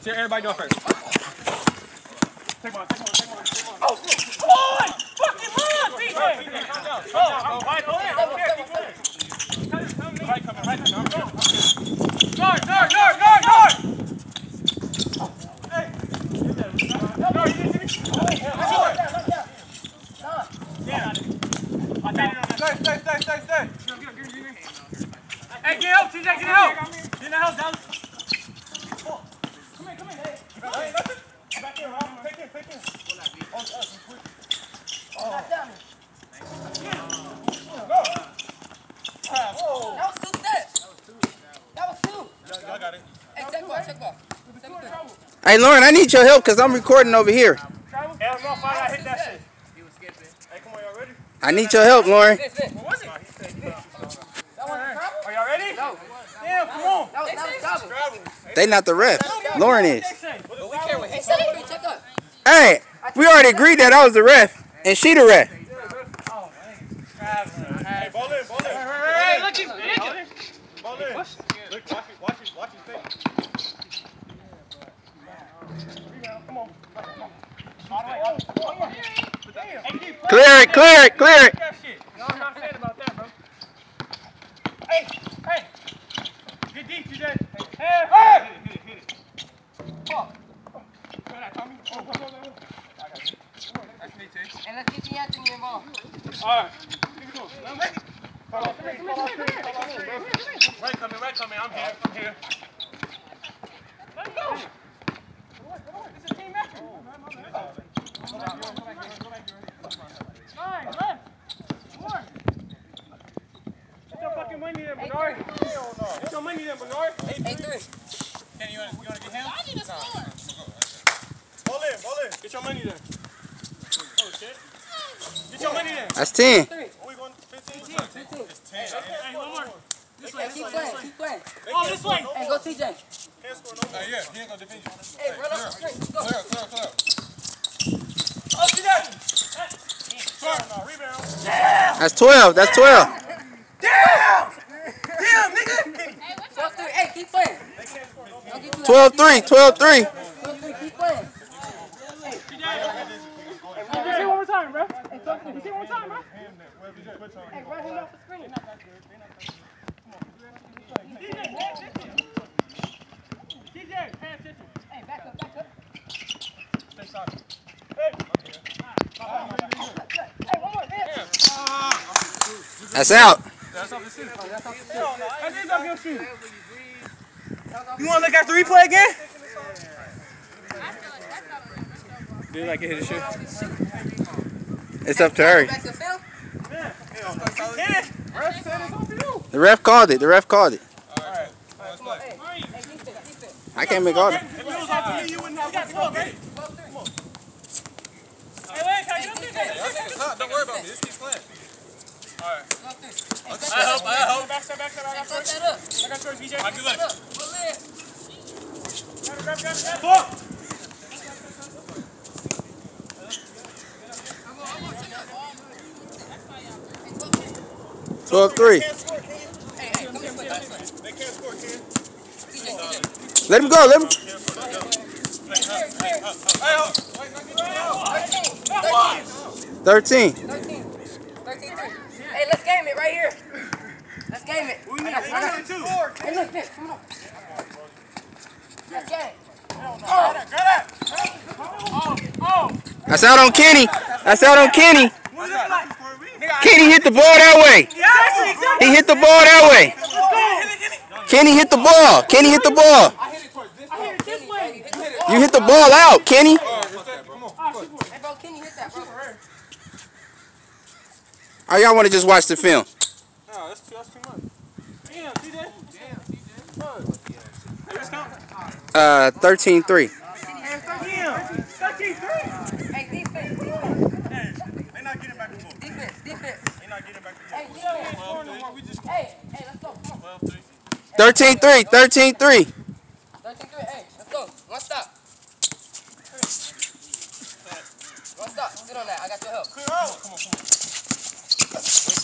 See everybody go first. Take one, take one, take one, take one. Oh, Come on! Fucking run, DJ! Oh, oh, right. Over here, keep going. Right coming, right coming. Guard, guard, guard, guard, guard! Hey. No, you didn't see me. Yeah. I got it on that. Stay, stay, stay, stay, stay. Hey, get help, TJ, get help! Get in the house, down. Come here, come here. Hey, nothing. Back here, Rob. Take it, take it. Oh, uh, quick. Go. Ah, whoa. That was two steps. That was two. Y'all y'all got it. Hey, check ball, check ball. Check ball. Hey, Lauren, I need your help because I'm recording over here. I'm not fine. I hit that shit. Hey, come on, y'all ready? I need your help, Lauren. This, this. What was it? He said, he said, That wasn't travel? Are y'all ready? No. Damn, come on. That was, that was travel. Travel. They not the ref. Lauren is. But we can't wait. Hey, check up, check up. Hey, we already agreed that I was the ref and she the ref. Hey, ball in, ball in. Hey, look, he's nigga! Ball in. Look, watch it, watch it, watch his face. Rebound, come on. Hey, keep playing Clear it, clear it, clear it. No, I'm not saying about that, bro. Hey, hey. Get deep, TJ. Hey, hey. Hit it, hit it. Fuck. Go ahead, Oh, go, go, go, you. That's me, T. And let's get the Anthony involved. All right. Give it it. Call out three, call out three, call out three. Right coming, right coming. I'm here, I'm here. Let him go. Keep playing. Oh, this way. Hey, go TJ. More. yeah, he ain't gonna defend you. Hey, run up the screen. Let's go. Clear, clear, clear. Oh, see that? Sorry, no, rebound. That's 12. That's 12. Damn! Damn, nigga! 12 three. Hey, keep playing. They can't score no more. Don't get too 12 3. 12 3. keep playing. Hey, one time, bro. Hey, one time, bro. Hey, off the screen. TJ, pay attention. Hey, back up, back up. Stay solid. Hey, one more. Hey. That's out. That's off the shoot. That is off your shoe. You want to look at the replay again? Did like it hit a shoe? It's up to her. Back to Phil. Yeah. Ref said it's on you. The ref called it. The ref called it. Hey, hey, keep it, keep it. I can't make all the. If it was up to me, you wouldn't have got 12, right? Hey, wait, can I get up there? Stop, don't worry about me. Just keep playing. 12 three. Hey, I hope, I hope. Back, step back, step. I got first. I got first, BJ. I do. Pull. Grab, grab, grab. Hey, 12 three. 12 3. Can't score, can you? Hey, hey, come this way, come this way. They can't score, can you? TJ, TJ. Let him go. Let him. Hey, oh. Wait, not get you out. 13. 13. 13 three. Hey, let's game it right here. Let's game it. We need I got I got two. you. Hey, look, Nick, come on. Let's game. Oh, grab that, grab that. Oh, oh. That's out on Kenny. That's out on Kenny. What is that like? Kenny hit the ball that way. Yeah, exactly. He hit the ball that way. Let's go. Hit it, hit it. Kenny hit the ball. Kenny hit the ball. I hit it towards this I hit it this way. You hit the ball out, Kenny. Hey, bro, can you hit that, bro? Or y'all want to just watch the film? No, that's too, that's too much. Damn, TJ. Damn, TJ. Hey, let's count. Uh, 13 3. Damn. 13 3. Hey, defense, defense, Hey, they not getting back the ball. defense, defense. They not getting back the Hey, ball. defense. Well, no more. We just Hey, hey, let's go. Come on. 12 3. 13 3. 13 3. 13 three. Hey, let's go. One stop. One stop. Sit on that. I got your help. Clear out. Come on, come on.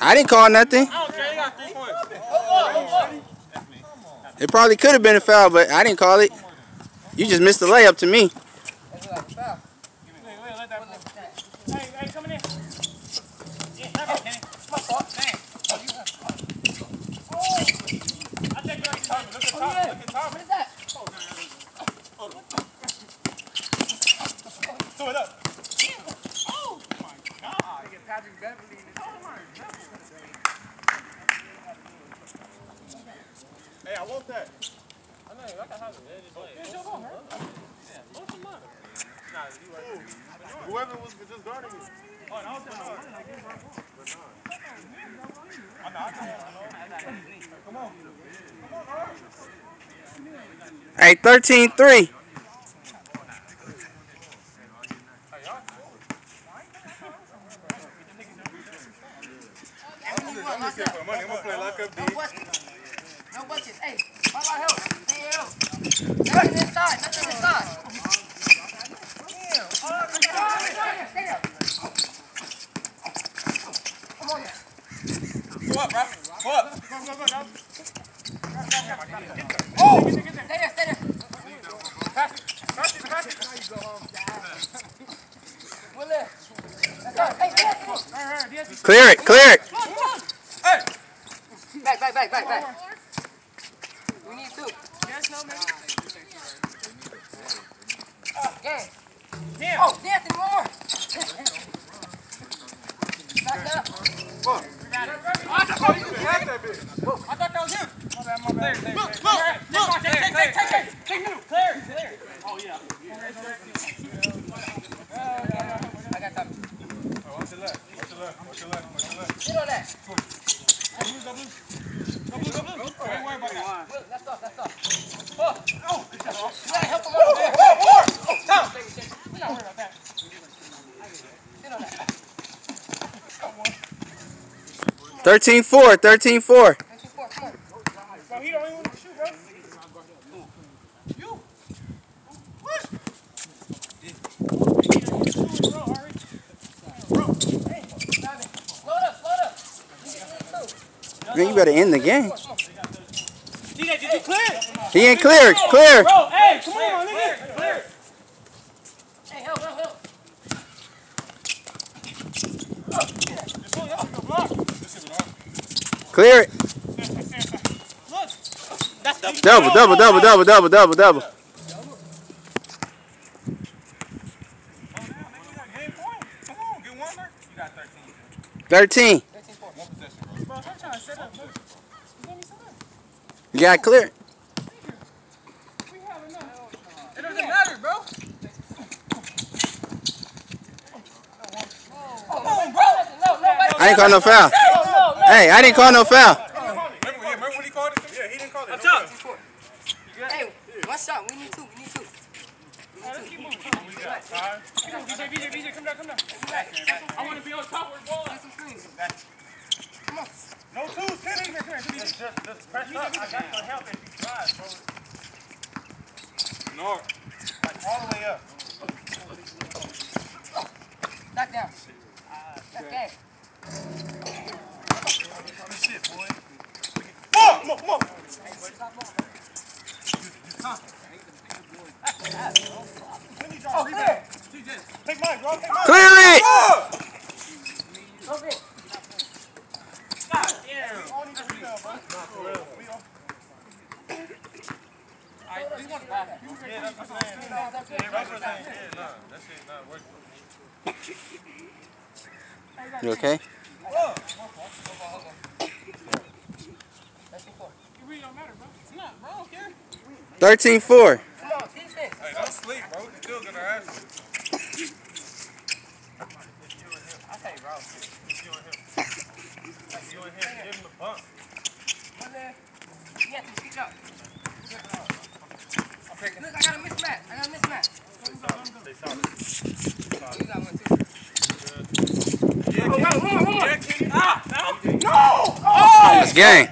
I didn't call nothing. I don't care. You got three points. It probably could have been a foul, but I didn't call it. You just missed the layup to me. That's like a foul. Wait, wait, let that go. Hey, hey, coming in. Yeah, have it, Kenny. My fault. Dang. Oh, you have. Oh. I think you're right, Tommy. Look at Oh, Tommy. yeah. Look at Tommy. What is that? Throw it up. Hey, I want that. Whoever was just guarding me. Hey, 13-3. I'm just here for money. I'm gonna play lock up D. No buckets. No buckets. Hey, how about help? Hey, help. Nothing inside. Nothing inside. Stay there. Come on now. Go up, bro. Go up. Stay there. Stay there. Will it? Let's go. Hey, stay there. Clear it, clear it. Back, back, back, back, back. We need two. Damn. Oh, dancing more. Back take, take, take, take, clear, clear. Oh, yeah. I got time. Watch your Sit on that. Go blue, go blue. Go blue, go blue. Don't worry about that. Look, that's off, that's off. Oh, oh. You gotta help him out there. Oh, down. We're not worried about that. Sit on that. 13-4, 13-4. That's your four. Come on. Bro, he don't even want to shoot, bro. You. What? Bro, hurry. Slow it up, slow it up. You get in too. Man, you better end the game. DJ, did you clear? He ain't clear, clear. Bro, hey, come on, nigga. Clear. Hey, help, help, help. Clear it. Look. Double, double, double, double, double, double, double. Game point. Come on, get one there. You got 13. 13. 13 4. One possession, bro. Bro, I'm trying to set up. Look. You let me set up. You got clear. We have enough. It doesn't matter, bro. Come on, bro. No, no, wait. I ain't call no foul. Hey, I didn't call no foul. Remember, when he called it? Yeah, he didn't call it. Up. Hey, one shot. We need two. We need two. Let's keep moving. Come down, come down. I want to be on top where the ball some screens. No twos, Kenny. Come here, come here. Just, press up. I got help if you try, bro. No. Like all the way up. Knock down. That's game. Come on, come on. Clear. It. Shit. You okay? Your four. It really don't bro. It's not, bro. I 13-4. Come on. Hey, don't sleep, bro. You're still gonna. I you, bro. You and him. You and him. Give him bump. Look, I got a mismatch. I got a mismatch. Stay solid. You got one. Go,